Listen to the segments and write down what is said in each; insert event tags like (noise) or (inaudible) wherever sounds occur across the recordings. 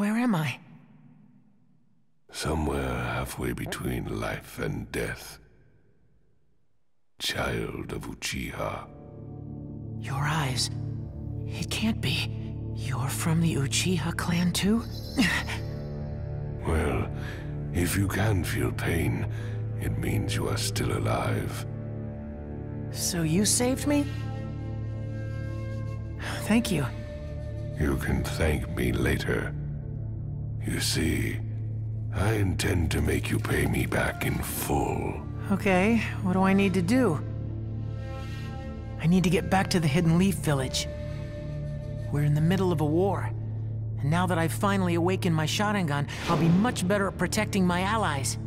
Where am I? Somewhere halfway between life and death. Child of Uchiha. Your eyes. It can't be. You're from the Uchiha clan too? (laughs) well, if you can feel pain, it means you are still alive. So you saved me? Thank you. You can thank me later. You see, I intend to make you pay me back in full. Okay, what do I need to do? I need to get back to the Hidden Leaf Village. We're in the middle of a war. And now that I've finally awakened my Sharingan, I'll be much better at protecting my allies.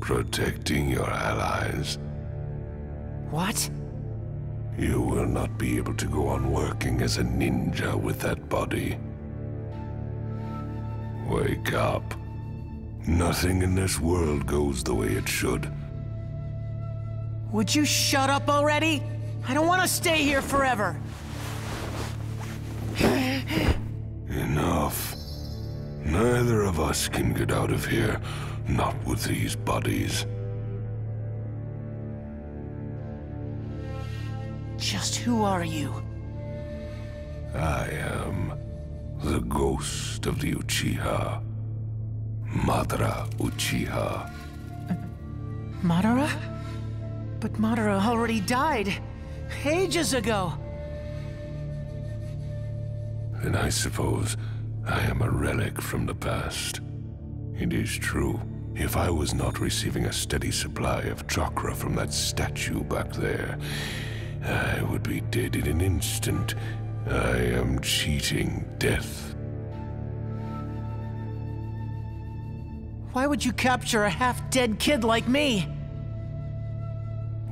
Protecting your allies? What? You will not be able to go on working as a ninja with that body. Wake up. Nothing in this world goes the way it should. Would you shut up already? I don't want to stay here forever. Enough. Neither of us can get out of here, not with these bodies. Just who are you? I am the ghost of the Uchiha. Madara Uchiha. (laughs) Madara? But Madara already died. Ages ago. Then I suppose I am a relic from the past. It is true. If I was not receiving a steady supply of chakra from that statue back there, I would be dead in an instant. I am cheating death. Why would you capture a half-dead kid like me?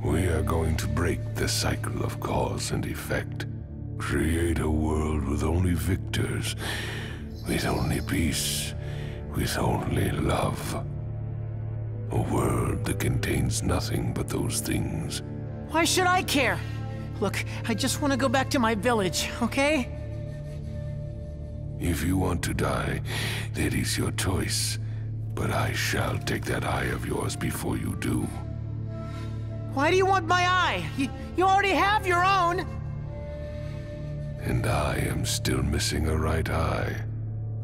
We are going to break the cycle of cause and effect. Create a world with only victors, with only peace, with only love. A world that contains nothing but those things. Why should I care? Look, I just want to go back to my village, okay? If you want to die, that is your choice. But I shall take that eye of yours before you do. Why do you want my eye? You, you already have your own! And I am still missing a right eye.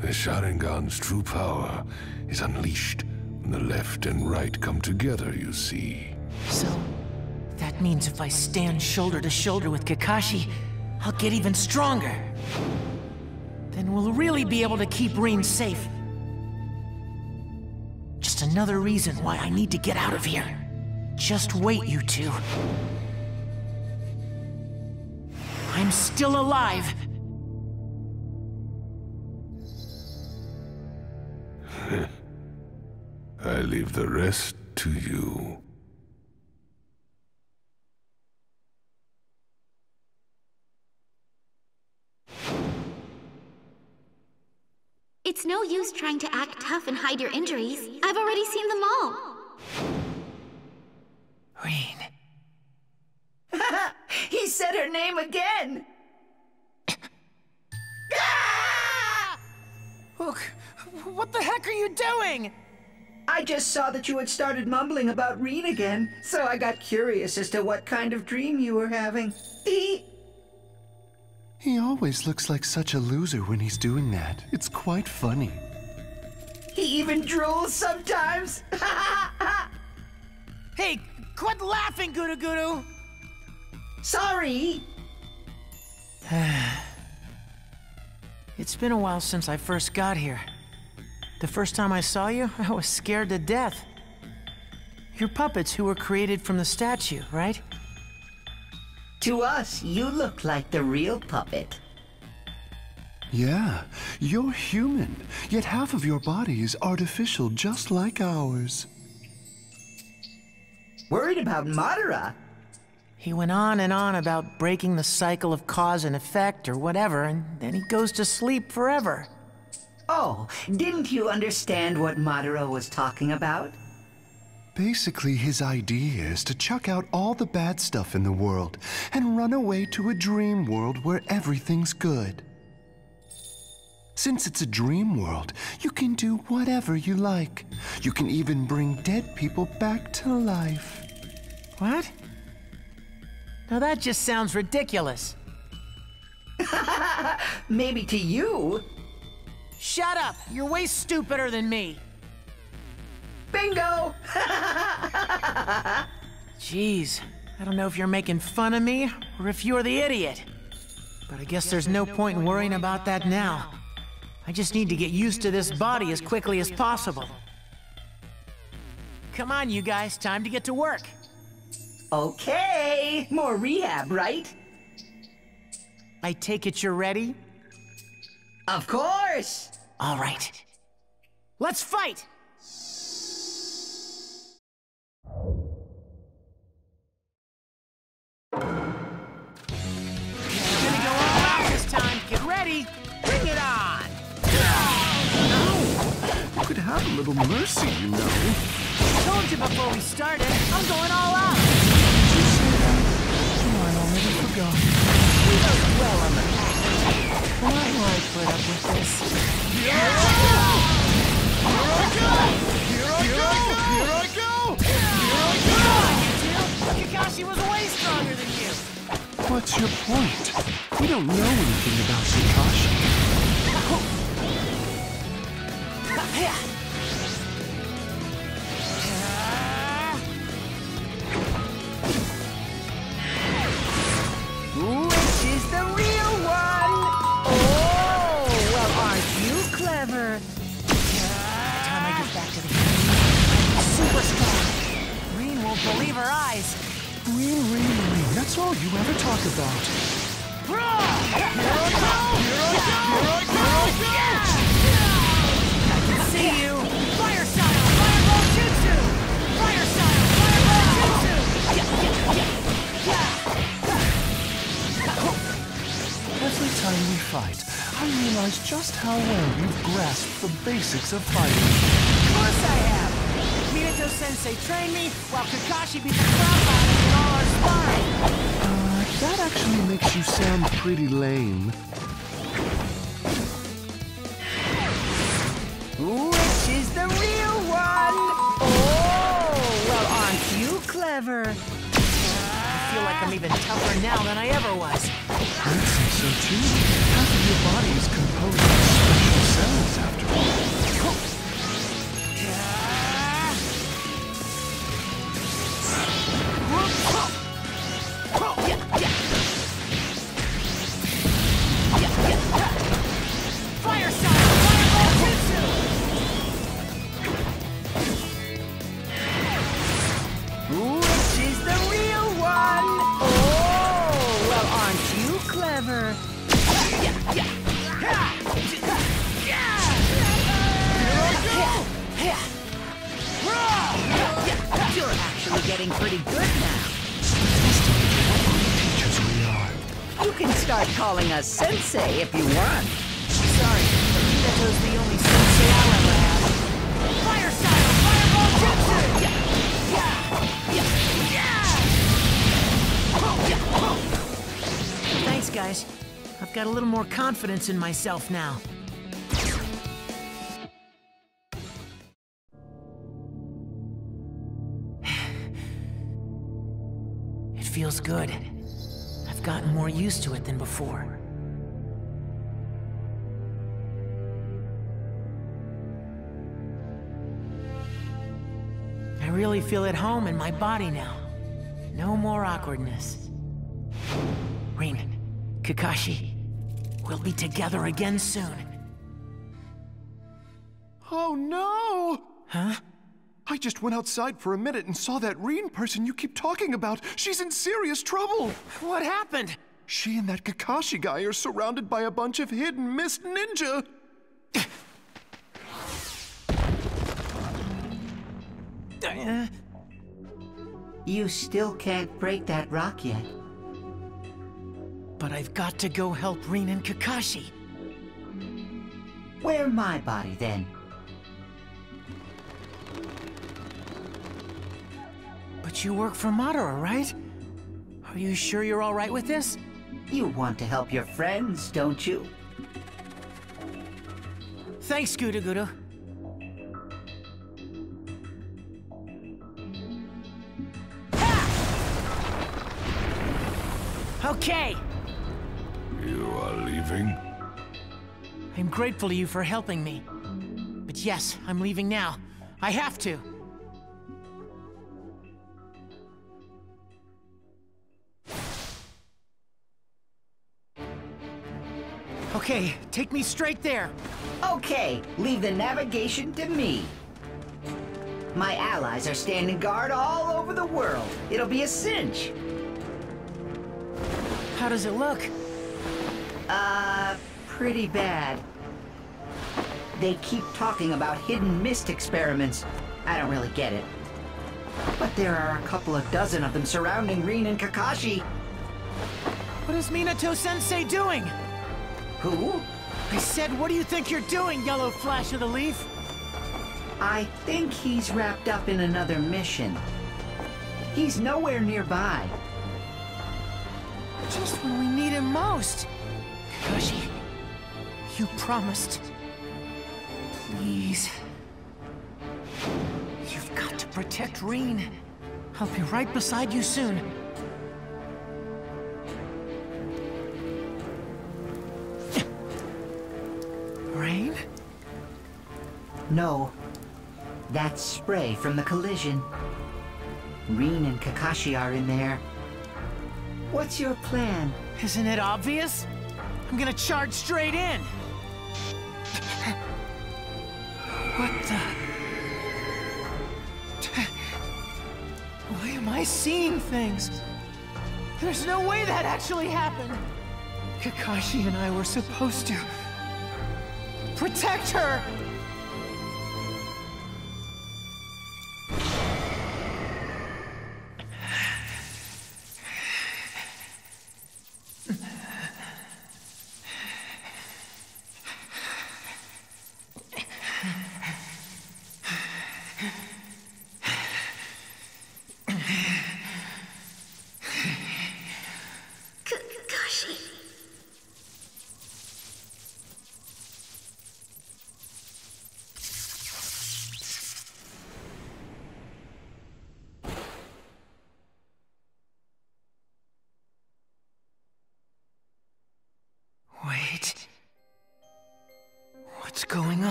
The Sharingan's true power is unleashed when the left and right come together, you see. So, that means if I stand shoulder to shoulder with Kakashi, I'll get even stronger. Then we'll really be able to keep Rin safe. Just another reason why I need to get out of here. Just wait, you two. I'm still alive. (laughs) I leave the rest to you. It's no use trying to act tough and hide your injuries. I've already seen them all. Rin. (laughs) he said her name again! (coughs) Look, what the heck are you doing? I just saw that you had started mumbling about Rin again, so I got curious as to what kind of dream you were having. He... He always looks like such a loser when he's doing that. It's quite funny. He even drools sometimes! (laughs) hey, quit laughing, Guruguru! Sorry! (sighs) it's been a while since I first got here. The first time I saw you, (laughs) I was scared to death. You're puppets who were created from the statue, right? To us, you look like the real puppet. Yeah, you're human, yet half of your body is artificial just like ours. Worried about Madara? He went on and on about breaking the cycle of cause and effect or whatever, and then he goes to sleep forever. Oh, didn't you understand what Madara was talking about? Basically, his idea is to chuck out all the bad stuff in the world and run away to a dream world where everything's good. Since it's a dream world, you can do whatever you like. You can even bring dead people back to life. What? Now that just sounds ridiculous. (laughs) Maybe to you. Shut up! You're way stupider than me! Bingo! Jeez, I don't know if you're making fun of me or if you're the idiot. But I guess there's no point in worrying about that now. I just need to get used to this body as quickly as possible. Come on, you guys, time to get to work. Okay, more rehab, right? I take it you're ready? Of course! All right. Let's fight! Little mercy, you know. I told you before we started. I'm going all out. I already forgot. He does well on the Why do I put up with this? Kakashi was way stronger than you. What's your point? We don't know anything about Kakashi. That's all you ever talk about. I can see you! Fire style! Fireball jutsu! Fire style! Fireball jutsu! Every time we fight, I realize just how well you've grasped the basics of fighting. Of course I have! Minato Sensei trained me while Kakashi beat the crap out of me in all our sparring! Uh, that actually makes you sound pretty lame. Which is the real one? Oh, well, aren't you clever? I feel like I'm even tougher now than I ever was. I'd say so too. Half of your body You're actually getting pretty good now. You can start calling us Sensei if you want. Sorry, Minato's the only sensei I'll ever guys. I've got a little more confidence in myself now. (sighs) It feels good. I've gotten more used to it than before. I really feel at home in my body now. No more awkwardness. Rin, Kakashi, we'll be together again soon. Oh no! Huh? I just went outside for a minute and saw that Rin person you keep talking about. She's in serious trouble. What happened? She and that Kakashi guy are surrounded by a bunch of hidden mist ninja. Uh, You still can't break that rock yet. But I've got to go help Rin and Kakashi. Wear my body then. But you work for Madara, right? Are you sure you're all right with this? You want to help your friends, don't you? Thanks, Guruguru. Okay, leaving? I'm grateful to you for helping me. But yes, I'm leaving now. I have to. Okay, take me straight there. Okay, leave the navigation to me. My allies are standing guard all over the world. It'll be a cinch. How does it look? Uh, pretty bad. They keep talking about hidden mist experiments. I don't really get it. But there are a couple of dozen of them surrounding Rin and Kakashi. What is Minato-sensei doing? Who? I said, what do you think you're doing, Yellow Flash of the Leaf? I think he's wrapped up in another mission. He's nowhere nearby. Just when we need him most. Kakashi, you promised. Please. You've got to protect Rin. I'll be right beside you soon. Rain? No. That's spray from the collision. Rin and Kakashi are in there. What's your plan? Isn't it obvious? I'm gonna charge straight in. What the? Why am I seeing things? There's no way that actually happened. Kakashi and I were supposed to protect her.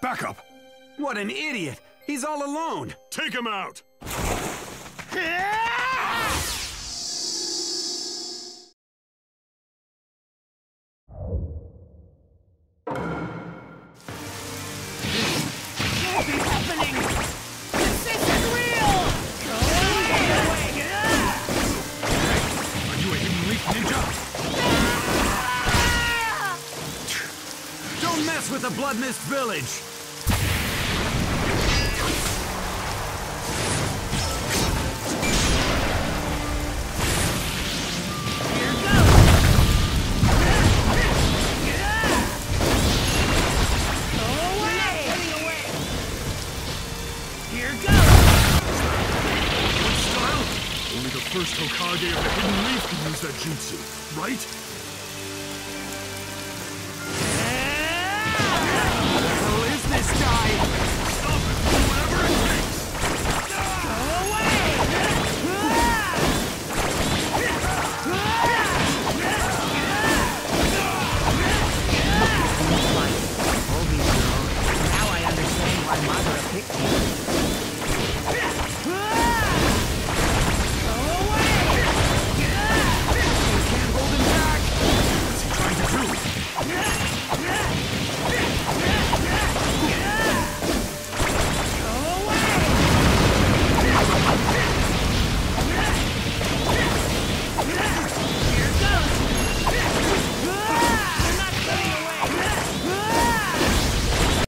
Back up! What an idiot! He's all alone! Take him out! The Blood Mist Village! Only the first Hokage of the hidden leaf can use that jutsu, right? Pick